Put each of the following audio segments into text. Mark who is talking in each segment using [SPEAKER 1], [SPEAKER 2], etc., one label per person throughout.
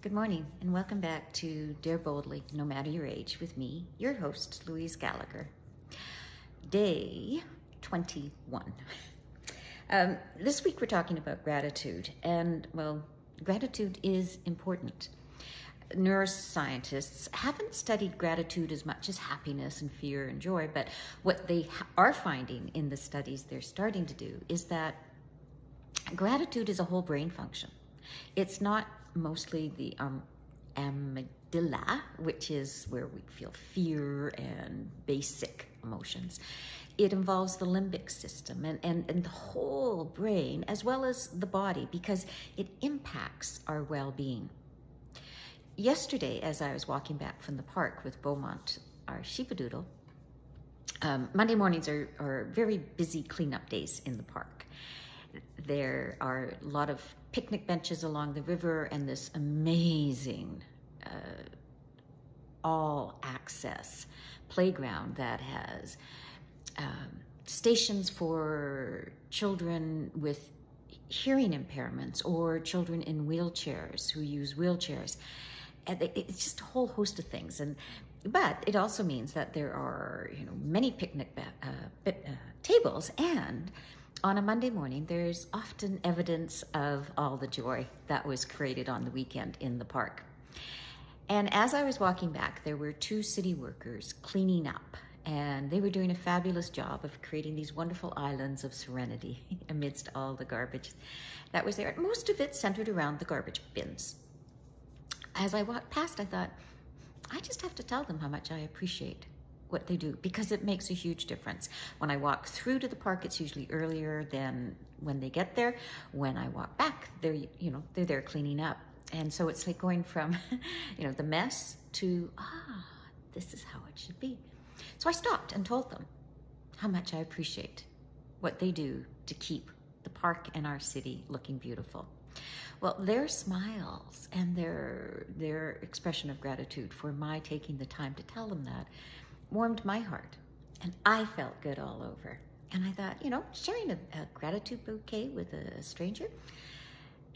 [SPEAKER 1] Good morning, and welcome back to Dare Boldly, No Matter Your Age, with me, your host, Louise Gallagher. Day 21. Um, this week we're talking about gratitude, and well, gratitude is important. Neuroscientists haven't studied gratitude as much as happiness and fear and joy, but what they are finding in the studies they're starting to do is that gratitude is a whole brain function. It's not mostly the um, amygdala, which is where we feel fear and basic emotions. It involves the limbic system and, and, and the whole brain, as well as the body, because it impacts our well-being. Yesterday, as I was walking back from the park with Beaumont, our sheepadoodle, um, Monday mornings are, are very busy cleanup days in the park. There are a lot of picnic benches along the river and this amazing uh, all access playground that has um, stations for children with hearing impairments or children in wheelchairs who use wheelchairs. And it's just a whole host of things. And but it also means that there are you know many picnic uh, uh, tables and on a Monday morning, there's often evidence of all the joy that was created on the weekend in the park. And as I was walking back, there were two city workers cleaning up, and they were doing a fabulous job of creating these wonderful islands of serenity amidst all the garbage that was there. Most of it centered around the garbage bins. As I walked past, I thought, I just have to tell them how much I appreciate what they do because it makes a huge difference. When I walk through to the park, it's usually earlier than when they get there. When I walk back, they're, you know, they're there cleaning up. And so it's like going from, you know, the mess to, ah, this is how it should be. So I stopped and told them how much I appreciate what they do to keep the park and our city looking beautiful. Well, their smiles and their their expression of gratitude for my taking the time to tell them that warmed my heart and I felt good all over. And I thought, you know, sharing a, a gratitude bouquet with a stranger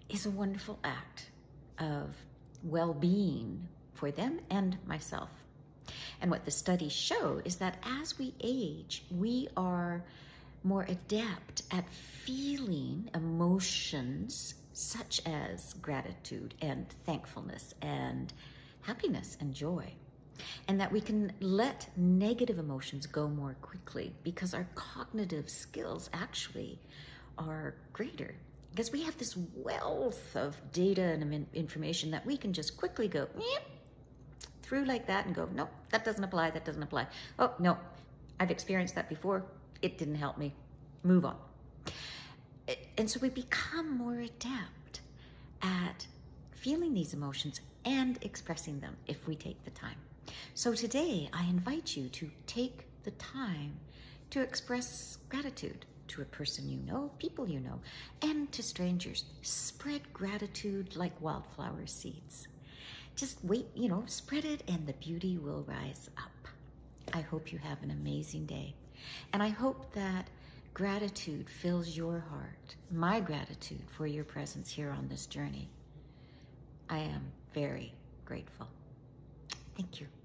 [SPEAKER 1] is a wonderful act of well-being for them and myself. And what the studies show is that as we age, we are more adept at feeling emotions such as gratitude and thankfulness and happiness and joy and that we can let negative emotions go more quickly because our cognitive skills actually are greater because we have this wealth of data and information that we can just quickly go through like that and go, nope, that doesn't apply, that doesn't apply. Oh, no, I've experienced that before. It didn't help me. Move on. And so we become more adept at feeling these emotions and expressing them if we take the time. So today, I invite you to take the time to express gratitude to a person you know, people you know, and to strangers. Spread gratitude like wildflower seeds. Just wait, you know, spread it and the beauty will rise up. I hope you have an amazing day. And I hope that gratitude fills your heart, my gratitude for your presence here on this journey. I am very grateful. Thank you.